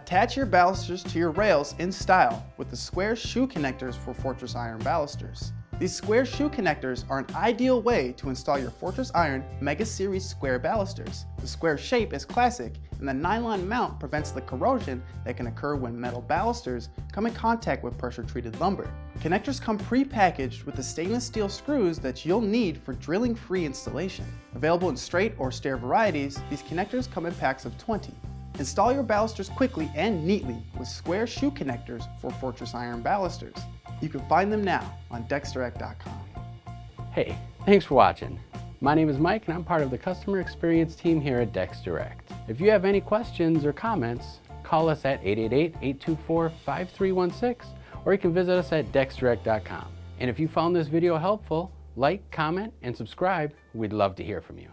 Attach your balusters to your rails in style with the square shoe connectors for Fortress Iron balusters. These square shoe connectors are an ideal way to install your Fortress Iron Mega Series square balusters. The square shape is classic, and the nylon mount prevents the corrosion that can occur when metal balusters come in contact with pressure-treated lumber. Connectors come pre-packaged with the stainless steel screws that you'll need for drilling-free installation. Available in straight or stair varieties, these connectors come in packs of 20. Install your balusters quickly and neatly with square shoe connectors for Fortress Iron balusters. You can find them now on DecksDirect.com. Hey, thanks for watching. My name is Mike and I'm part of the customer experience team here at DexDirect. If you have any questions or comments, call us at 888-824-5316 or you can visit us at DecksDirect.com. And if you found this video helpful, like, comment, and subscribe. We'd love to hear from you.